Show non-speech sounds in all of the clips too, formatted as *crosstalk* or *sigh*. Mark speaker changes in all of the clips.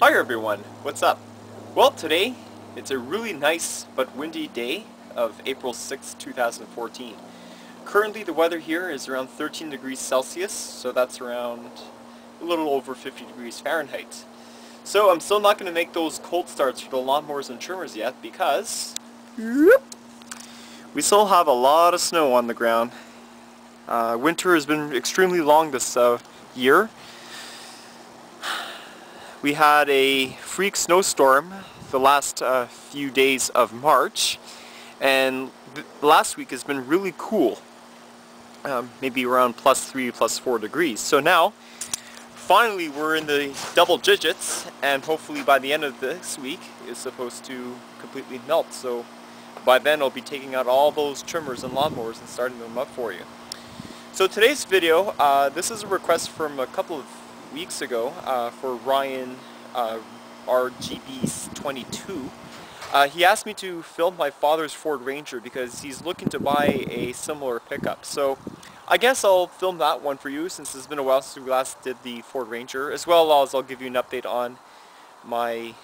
Speaker 1: Hi everyone, what's up? Well today it's a really nice but windy day of April 6, 2014. Currently the weather here is around 13 degrees Celsius, so that's around a little over 50 degrees Fahrenheit. So I'm still not going to make those cold starts for the lawnmowers and trimmers yet because we still have a lot of snow on the ground. Uh, winter has been extremely long this uh, year we had a freak snowstorm the last uh, few days of March and last week has been really cool. Um, maybe around plus 3, plus 4 degrees. So now, finally we're in the double digits and hopefully by the end of this week it's supposed to completely melt. So by then I'll be taking out all those trimmers and lawnmowers and starting them up for you. So today's video, uh, this is a request from a couple of weeks ago uh, for Ryan uh, RGB22. Uh, he asked me to film my father's Ford Ranger because he's looking to buy a similar pickup. So I guess I'll film that one for you since it's been a while since we last did the Ford Ranger as well as I'll give you an update on my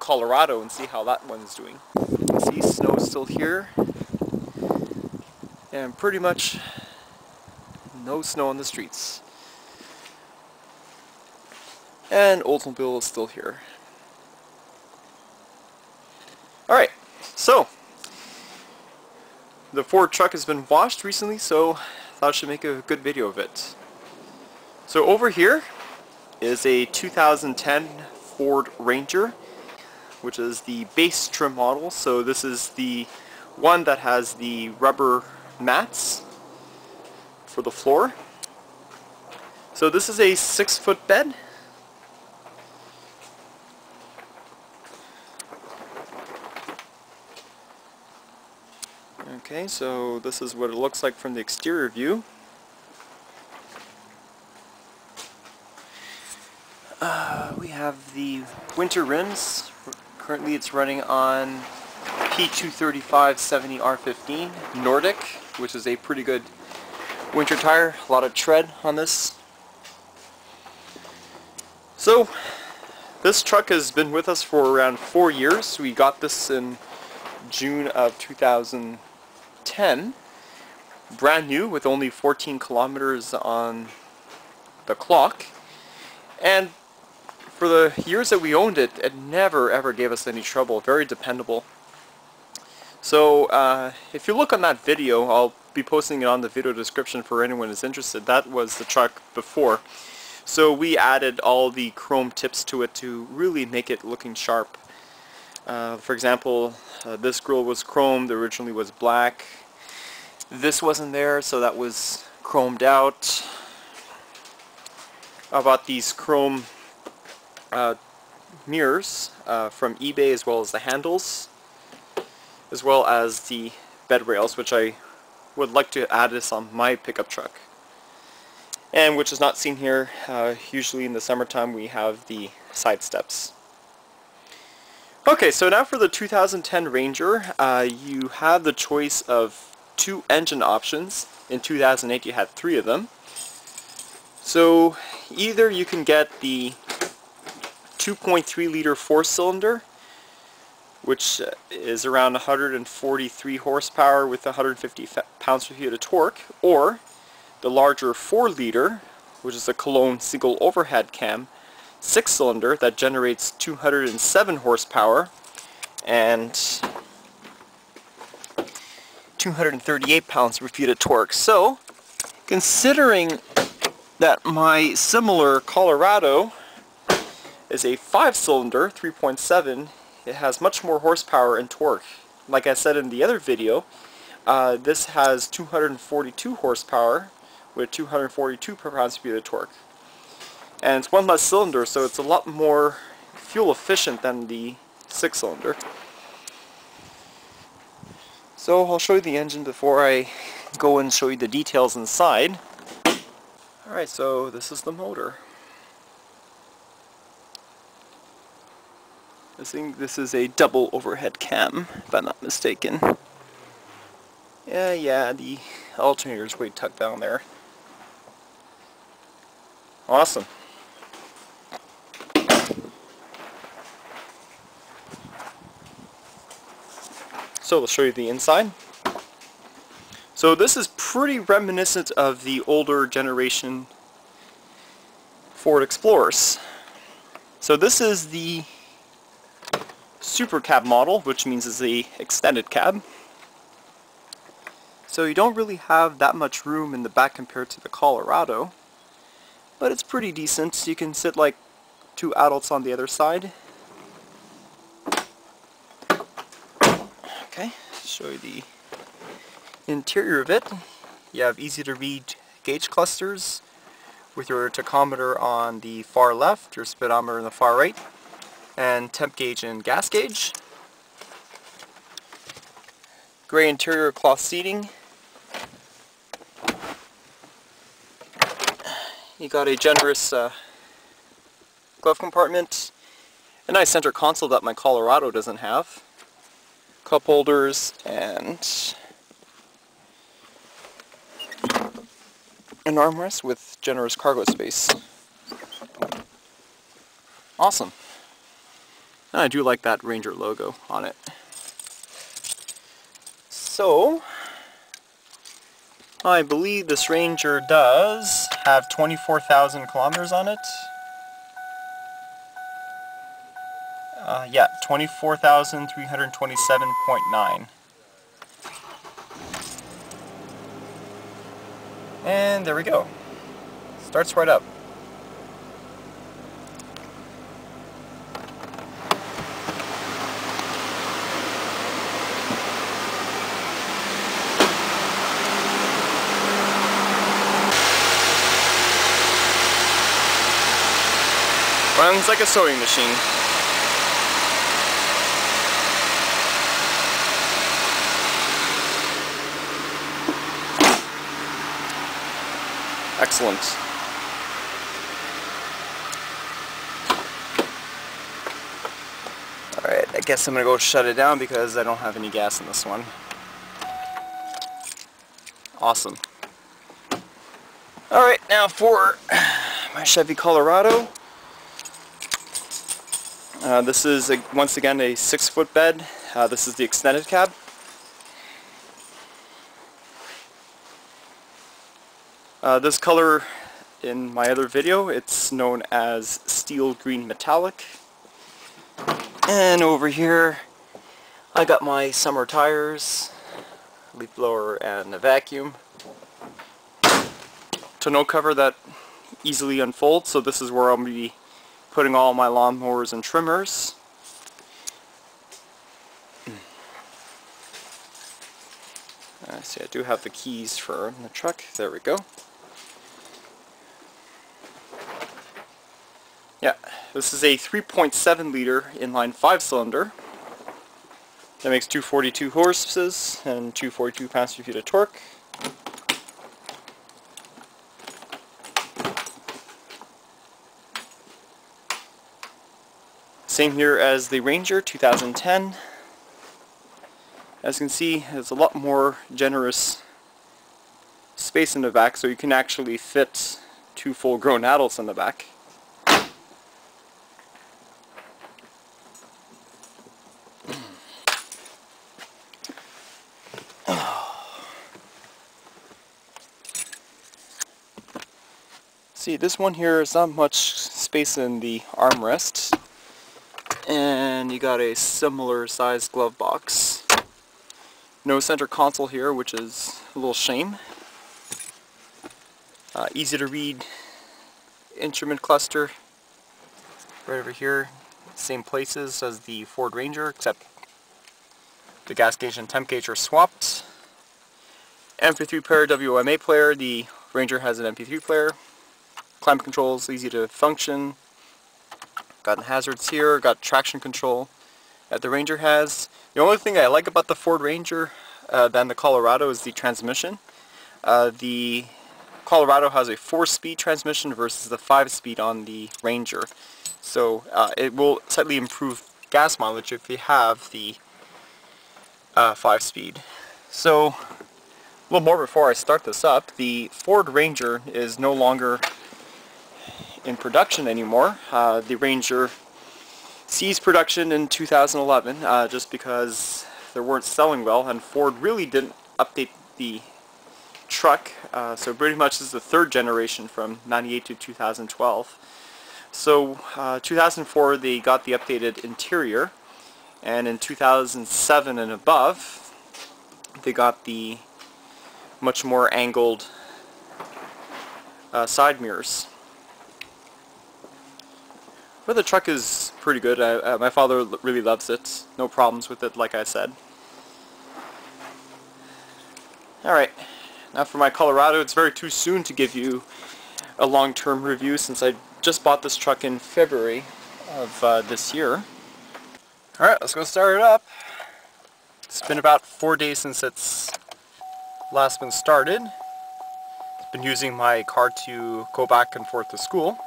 Speaker 1: Colorado and see how that one's doing. See snow still here and pretty much no snow on the streets. And Oldsmobile is still here. Alright, so the Ford truck has been washed recently, so I thought I should make a good video of it. So over here is a 2010 Ford Ranger, which is the base trim model. So this is the one that has the rubber mats for the floor. So this is a six foot bed Okay, so this is what it looks like from the exterior view. Uh, we have the winter rims. Currently it's running on P235-70R15 Nordic, which is a pretty good winter tire. A lot of tread on this. So, this truck has been with us for around four years. We got this in June of 2000. 10, brand new with only 14 kilometers on the clock. And for the years that we owned it, it never ever gave us any trouble. Very dependable. So uh, if you look on that video, I'll be posting it on the video description for anyone who's interested. That was the truck before. So we added all the chrome tips to it to really make it looking sharp. Uh, for example, uh, this grill was chromed, originally was black. This wasn't there, so that was chromed out. I bought these chrome uh, mirrors uh, from eBay as well as the handles, as well as the bed rails, which I would like to add this on my pickup truck. And which is not seen here, uh, usually in the summertime we have the side steps. Okay, so now for the 2010 Ranger, uh, you have the choice of two engine options. In 2008 you had three of them. So either you can get the 2.3 liter four cylinder, which is around 143 horsepower with 150 pounds-feet of torque, or the larger 4 liter, which is a Cologne single overhead cam, six cylinder that generates 207 horsepower and 238 pounds per feet of torque. So, considering that my similar Colorado is a five cylinder 3.7 it has much more horsepower and torque like I said in the other video uh, this has 242 horsepower with 242 per pound speed of torque and it's one less cylinder so it's a lot more fuel efficient than the six cylinder. So I'll show you the engine before I go and show you the details inside. Alright so this is the motor. I think this is a double overhead cam if I'm not mistaken. Yeah yeah the alternator is way tucked down there So let's show you the inside. So this is pretty reminiscent of the older generation Ford Explorers. So this is the Super Cab model, which means it's the extended cab. So you don't really have that much room in the back compared to the Colorado, but it's pretty decent. You can sit like two adults on the other side. Okay, show you the interior of it. You have easy to read gauge clusters with your tachometer on the far left, your speedometer on the far right, and temp gauge and gas gauge. Gray interior cloth seating. You got a generous uh, glove compartment, a nice center console that my Colorado doesn't have, cup holders, and an armrest with generous cargo space. Awesome. And I do like that Ranger logo on it. So, I believe this Ranger does have 24,000 kilometers on it. Uh, yeah, 24,327.9. And there we go. Starts right up. Runs like a sewing machine. Excellent. Alright, I guess I'm gonna go shut it down because I don't have any gas in this one. Awesome. Alright, now for my Chevy Colorado. Uh, this is, a, once again, a six foot bed. Uh, this is the extended cab. Uh, this color in my other video, it's known as steel green metallic. And over here, I got my summer tires, leaf blower and a vacuum. Tonneau cover that easily unfolds, so this is where I'll be putting all my lawnmowers and trimmers. Uh, see, I do have the keys for the truck. There we go. Yeah, this is a 3.7 liter inline 5 cylinder that makes 242 horses and 242 pounds-feet of torque. Same here as the Ranger 2010. As you can see, there's a lot more generous space in the back, so you can actually fit two full-grown adults in the back. See, this one here is not much space in the armrest. And you got a similar sized glove box. No center console here, which is a little shame. Uh, easy to read instrument cluster right over here. Same places as the Ford Ranger, except the gas gauge and temp gauge are swapped. MP3 player, WMA player. The Ranger has an MP3 player climate controls, easy to function. Got hazards here, got traction control that the Ranger has. The only thing I like about the Ford Ranger uh, than the Colorado is the transmission. Uh, the Colorado has a 4-speed transmission versus the 5-speed on the Ranger. So uh, it will slightly improve gas mileage if you have the 5-speed. Uh, so a little more before I start this up, the Ford Ranger is no longer in production anymore. Uh, the Ranger ceased production in 2011 uh, just because they weren't selling well, and Ford really didn't update the truck. Uh, so pretty much this is the third generation from 98 to 2012. So uh, 2004 they got the updated interior, and in 2007 and above they got the much more angled uh, side mirrors. But the truck is pretty good. I, uh, my father really loves it. No problems with it, like I said. Alright, now for my Colorado, it's very too soon to give you a long-term review since I just bought this truck in February of uh, this year. Alright, let's go start it up. It's been about four days since it's last been started. I've been using my car to go back and forth to school.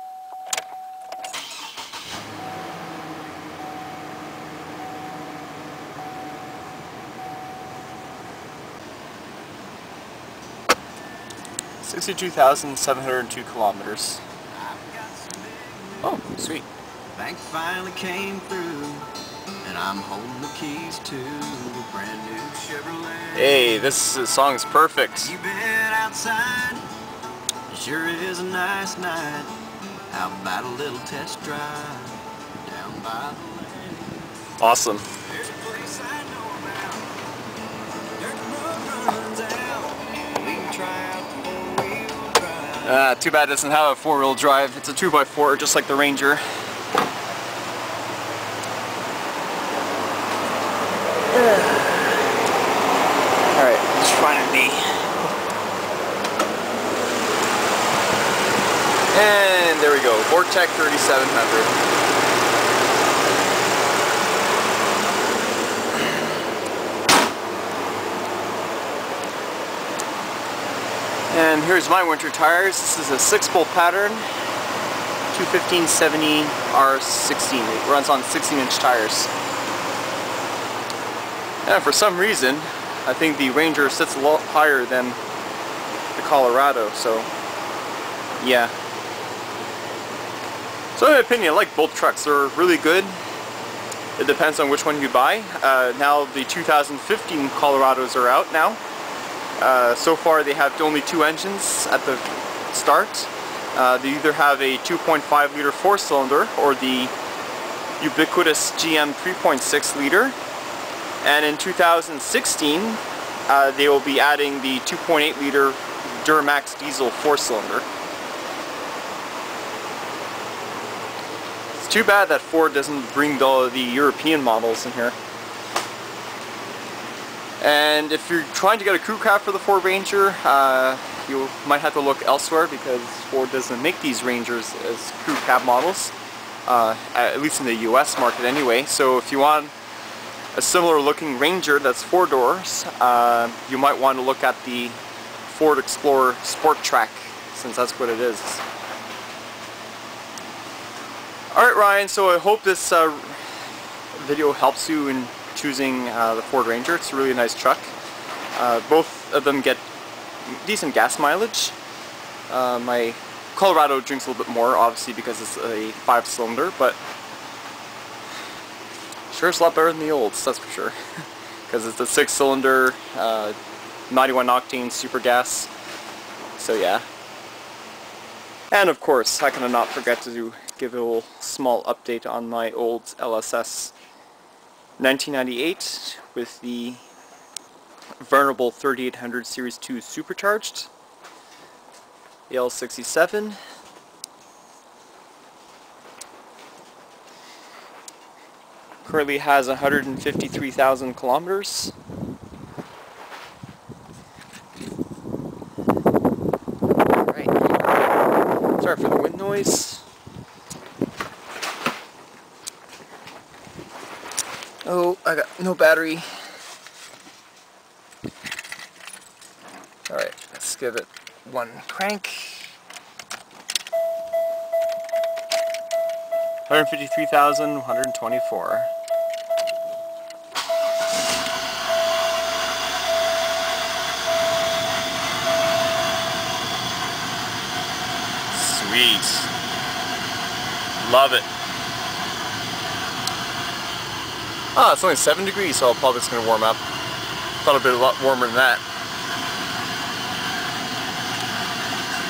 Speaker 1: Sixty-two thousand seven hundred and two kilometers. Oh, sweet. Bank finally came through, and I'm holding the keys to a brand new Chevrolet. Hey, this song is perfect. You been outside? It sure is a nice night. How about a little test drive down by the lake? Awesome. Uh, too bad it doesn't have a four-wheel drive. It's a 2x4 just like the Ranger. Alright, let's find the... And there we go, Vortec 3700. And here's my winter tires. This is a six-bolt pattern, 215-70 R16. It runs on 16-inch tires. And for some reason, I think the Ranger sits a lot higher than the Colorado, so yeah. So in my opinion, I like both trucks. They're really good. It depends on which one you buy. Uh, now the 2015 Colorados are out now. Uh, so far they have only two engines at the start. Uh, they either have a 2.5 liter four cylinder or the ubiquitous GM 3.6 liter. And in 2016 uh, they will be adding the 2.8 liter Duramax diesel four cylinder. It's too bad that Ford doesn't bring the, the European models in here. And if you're trying to get a crew cab for the Ford Ranger, uh, you might have to look elsewhere because Ford doesn't make these Rangers as crew cab models, uh, at least in the US market anyway. So if you want a similar looking Ranger that's four doors, uh, you might want to look at the Ford Explorer Sport Trac since that's what it is. Alright Ryan, so I hope this uh, video helps you in choosing uh, the Ford Ranger. It's a really nice truck. Uh, both of them get decent gas mileage. Uh, my Colorado drinks a little bit more, obviously because it's a five-cylinder, but sure it's a lot better than the olds, that's for sure. *laughs* Because it's a six-cylinder, uh, 91 octane super gas. So yeah. And of course, I not forget to give a little small update on my old LSS 1998 with the venerable 3800 Series 2 Supercharged, the L67, currently has 153,000 kilometers. Alright, sorry for the wind noise. Oh, I got no battery. Alright, let's give it one crank. 153,124. Sweet. Love it. Ah, it's only 7 degrees, so probably it's going to warm up. Thought it'd be a lot warmer than that.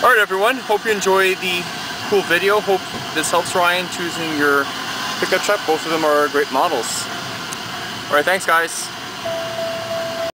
Speaker 1: Alright everyone, hope you enjoy the cool video. Hope this helps Ryan choosing your pickup truck. Both of them are great models. Alright, thanks guys.